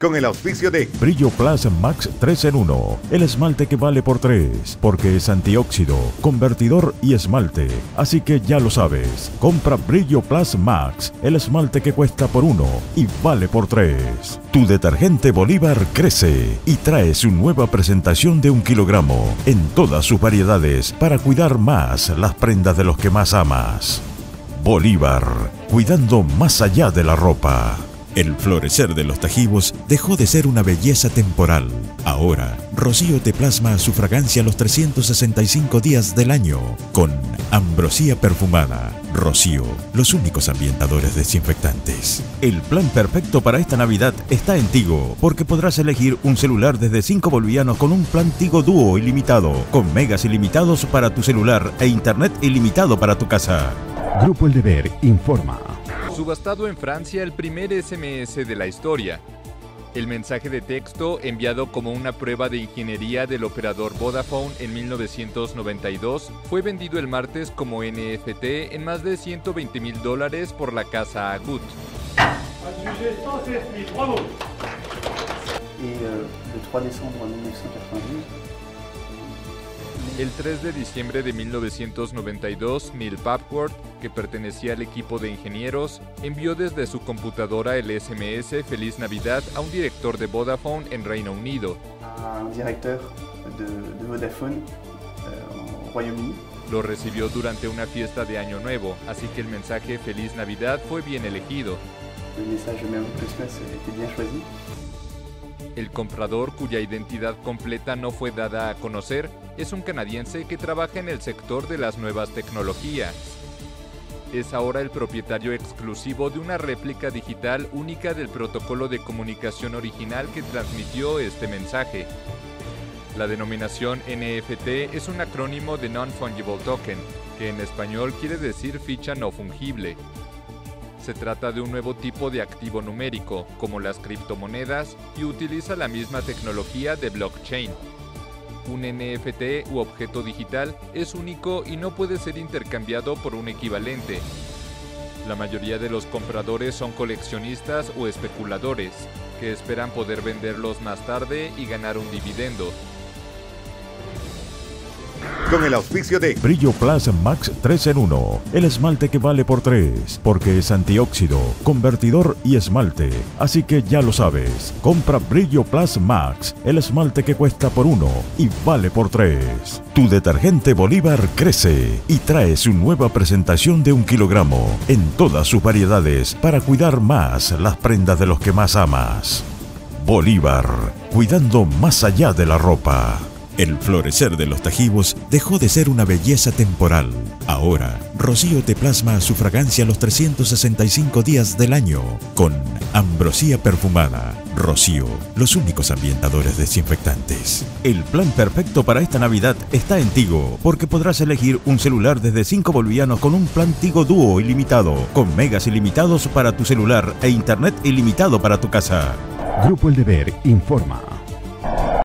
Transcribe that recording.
con el auspicio de Brillo Plus Max 3 en 1, el esmalte que vale por 3, porque es antióxido, convertidor y esmalte. Así que ya lo sabes, compra Brillo Plus Max, el esmalte que cuesta por 1 y vale por 3. Tu detergente Bolívar crece y trae su nueva presentación de un kilogramo en todas sus variedades para cuidar más las prendas de los que más amas. Bolívar, cuidando más allá de la ropa. El florecer de los tajivos dejó de ser una belleza temporal. Ahora, Rocío te plasma su fragancia los 365 días del año con Ambrosía Perfumada. Rocío, los únicos ambientadores desinfectantes. El plan perfecto para esta Navidad está en Tigo, porque podrás elegir un celular desde 5 bolivianos con un plan Tigo Dúo ilimitado, con megas ilimitados para tu celular e internet ilimitado para tu casa. Grupo El Deber informa. Subastado en Francia el primer SMS de la historia. El mensaje de texto enviado como una prueba de ingeniería del operador Vodafone en 1992 fue vendido el martes como NFT en más de 120 mil dólares por la casa Agut. El 3 de diciembre de 1992, Neil Papworth, que pertenecía al equipo de ingenieros, envió desde su computadora el SMS Feliz Navidad a un director de Vodafone en Reino Unido. Lo recibió durante una fiesta de Año Nuevo, así que el mensaje Feliz Navidad fue bien elegido. El comprador, cuya identidad completa no fue dada a conocer, es un canadiense que trabaja en el sector de las nuevas tecnologías. Es ahora el propietario exclusivo de una réplica digital única del protocolo de comunicación original que transmitió este mensaje. La denominación NFT es un acrónimo de Non-Fungible Token, que en español quiere decir ficha no fungible. Se trata de un nuevo tipo de activo numérico, como las criptomonedas, y utiliza la misma tecnología de blockchain. Un NFT u objeto digital es único y no puede ser intercambiado por un equivalente. La mayoría de los compradores son coleccionistas o especuladores, que esperan poder venderlos más tarde y ganar un dividendo, con el auspicio de Brillo Plus Max 3 en 1, el esmalte que vale por 3, porque es antióxido, convertidor y esmalte. Así que ya lo sabes, compra Brillo Plus Max, el esmalte que cuesta por 1 y vale por 3. Tu detergente Bolívar crece y trae su nueva presentación de un kilogramo en todas sus variedades para cuidar más las prendas de los que más amas. Bolívar, cuidando más allá de la ropa. El florecer de los tajivos dejó de ser una belleza temporal. Ahora, Rocío te plasma su fragancia los 365 días del año con Ambrosía Perfumada. Rocío, los únicos ambientadores desinfectantes. El plan perfecto para esta Navidad está en Tigo, porque podrás elegir un celular desde 5 bolivianos con un plan Tigo Dúo ilimitado, con megas ilimitados para tu celular e internet ilimitado para tu casa. Grupo El Deber informa.